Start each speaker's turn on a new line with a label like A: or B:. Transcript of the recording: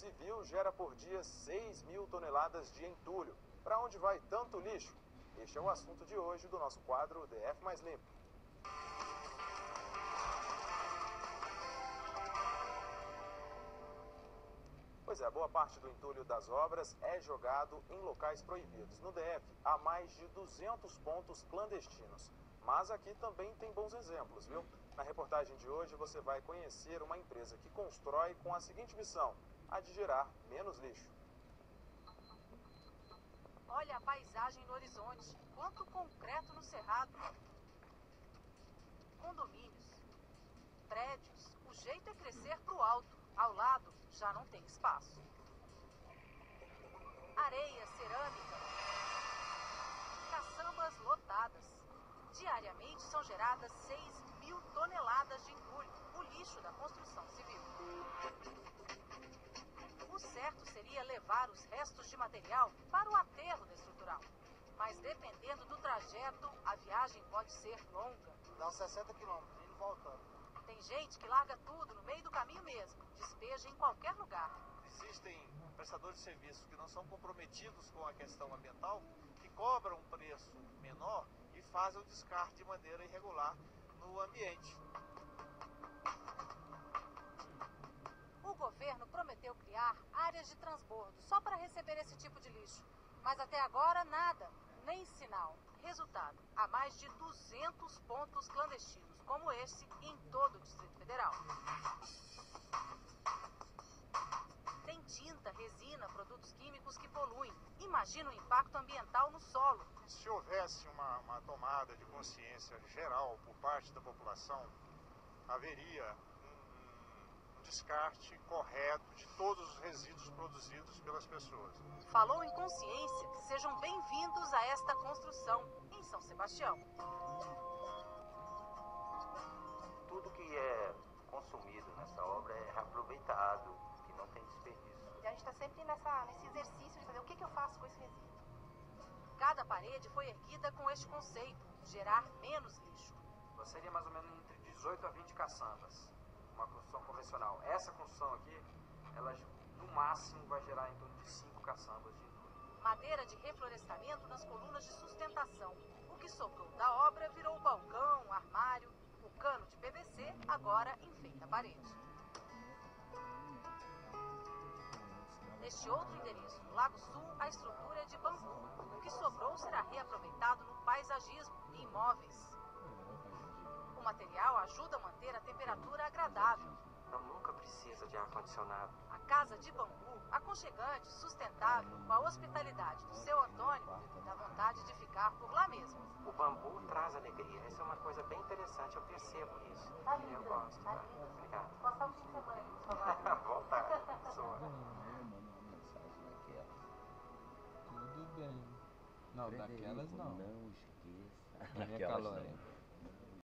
A: civil gera por dia 6 mil toneladas de entulho. Para onde vai tanto lixo? Este é o assunto de hoje do nosso quadro DF Mais Limpo. Pois é, boa parte do entulho das obras é jogado em locais proibidos. No DF, há mais de 200 pontos clandestinos. Mas aqui também tem bons exemplos, viu? Na reportagem de hoje você vai conhecer uma empresa que constrói com a seguinte missão: a de gerar menos lixo.
B: Olha a paisagem no horizonte. Quanto concreto no cerrado. Condomínios, prédios. O jeito é crescer para o alto. Ao lado já não tem espaço. Areia, cerâmica. Caçambas lotadas. Diariamente são geradas 6 mil toneladas de entulho, o lixo da construção certo seria levar os restos de material para o aterro da estrutural. Mas dependendo do trajeto, a viagem pode ser longa.
C: Dá uns 60 quilômetros, indo e voltando.
B: Tem gente que larga tudo no meio do caminho mesmo, despeja em qualquer lugar.
D: Existem prestadores de serviços que não são comprometidos com a questão ambiental, que cobram um preço menor e fazem o descarte de maneira irregular no ambiente.
B: O governo prometeu criar áreas de transbordo só para receber esse tipo de lixo. Mas até agora, nada, nem sinal. Resultado: há mais de 200 pontos clandestinos como esse em todo o Distrito Federal. Tem tinta, resina, produtos químicos que poluem. Imagina o impacto ambiental no solo.
E: Se houvesse uma, uma tomada de consciência geral por parte da população, haveria descarte correto de todos os resíduos produzidos pelas pessoas.
B: Falou em consciência. Sejam bem-vindos a esta construção em São Sebastião.
F: Tudo que é consumido nessa obra é reaproveitado, que não tem desperdício.
G: E a gente está sempre nessa, nesse exercício de saber o que, que eu faço com esse resíduo.
B: Cada parede foi erguida com este conceito, gerar menos lixo.
H: Seria mais ou menos entre 18 a 20 caçambas, uma construção convencional. Essa construção aqui, ela no máximo vai gerar em torno de 5 caçambas de.
B: Madeira de reflorestamento nas colunas de sustentação. O que sobrou da obra virou balcão, armário, o cano de PVC agora enfeita a parede. Neste outro endereço, no Lago Sul, a estrutura é de bambu. O que sobrou será reaproveitado no paisagismo e imóveis. O material ajuda a manter a temperatura agradável.
F: Então nunca precisa de ar-condicionado.
B: A casa de bambu, aconchegante, sustentável, com a hospitalidade do seu Antônio, dá vontade de ficar por lá mesmo.
F: O bambu traz alegria. Essa é uma coisa bem interessante, eu percebo isso.
G: Tá lindo,
F: eu gosto.
G: tá
F: tá? Obrigado.
G: Passar o fim de semana aqui, por favor.
F: Vontade. Sua.
I: Tudo bem. Não, daquelas não.
J: Não esqueça.
I: Da minha
J: Aquelas
I: calórica.
J: não.